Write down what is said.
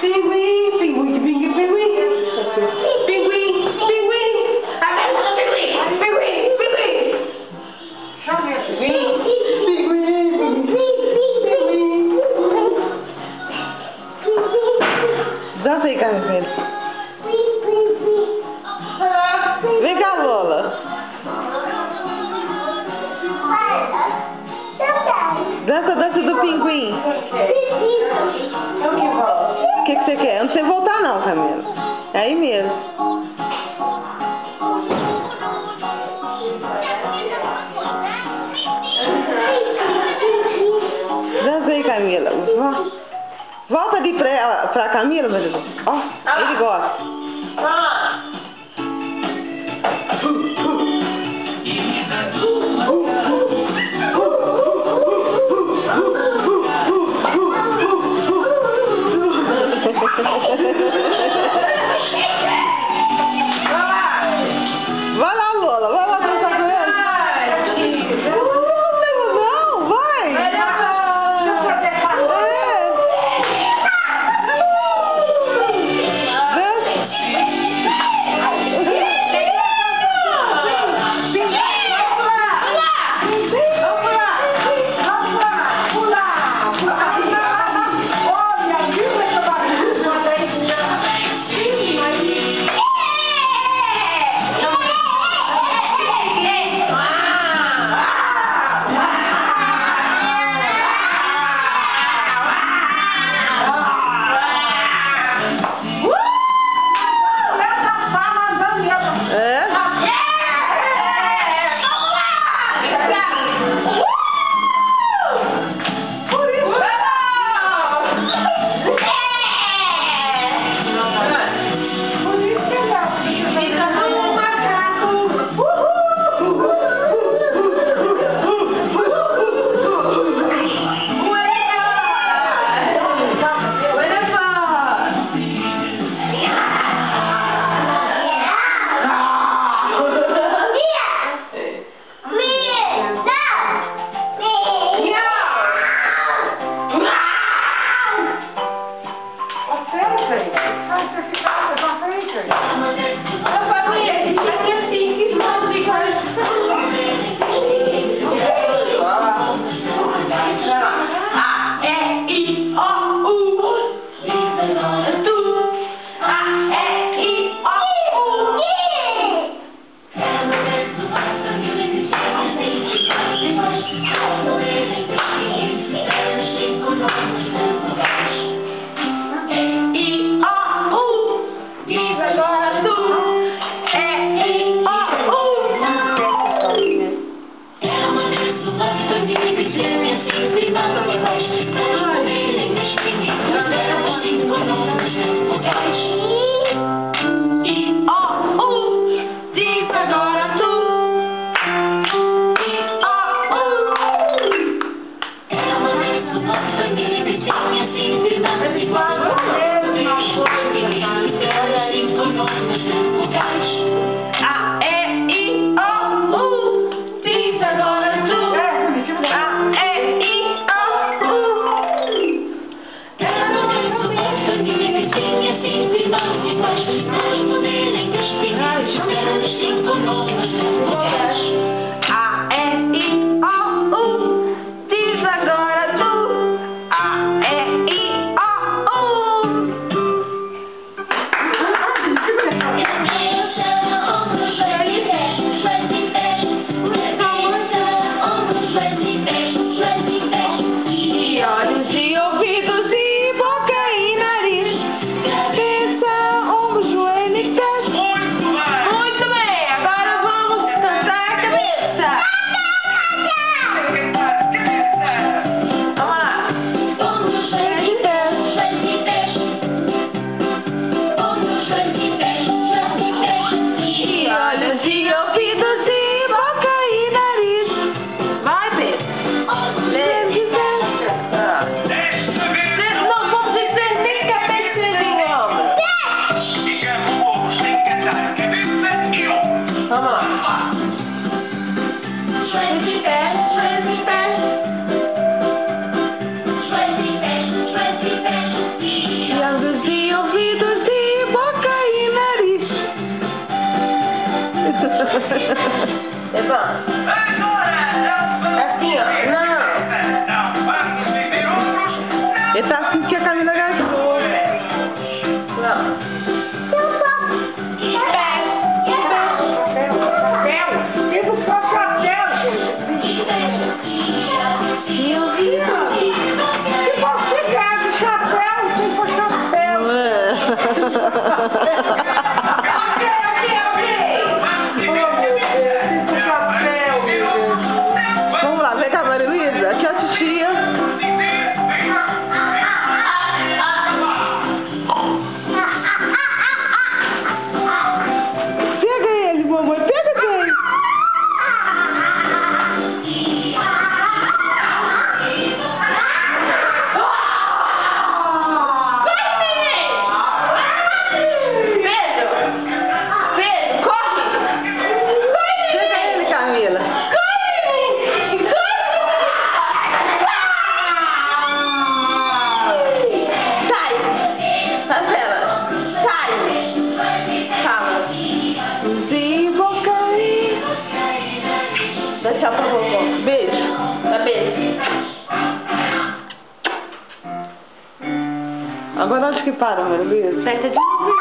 Pinguim, pinguim, pinguim, pinguim. Pinguim, pinguim. Atenção, pinguim, pinguim, pinguim. Chama esse pinguim. Pinguim, pinguim, pinguim. Dança aí, Carmen. Vem cá, Lola. Dança, dança do pinguim. Então que volta. Que, que você quer? Eu não sei voltar não, Camila. É aí mesmo. Dança aí, Camila. Vo- Volta ali pra, pra Camila, meu Deus. Ó, ele gosta. I'm a we, I can't see, he's supposed to be Así, no. Estás escuchando la Dá tchau pra vovó. Beijo. Dá beijo. Agora acho que parou, meu beijo. Aperta de.